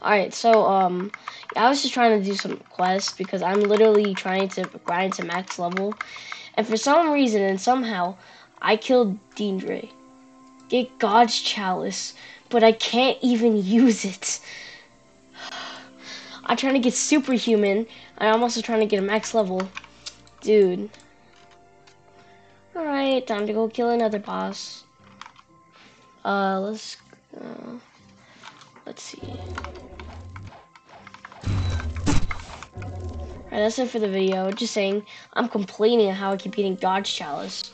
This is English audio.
Alright, so, um, I was just trying to do some quests because I'm literally trying to grind to max level. And for some reason and somehow, I killed Deandre. Get God's Chalice, but I can't even use it. I'm trying to get superhuman. I'm also trying to get a max level. Dude. Alright, time to go kill another boss. Uh, let's, uh, let's see. Alright, that's it for the video. Just saying, I'm complaining how I keep eating God's Chalice.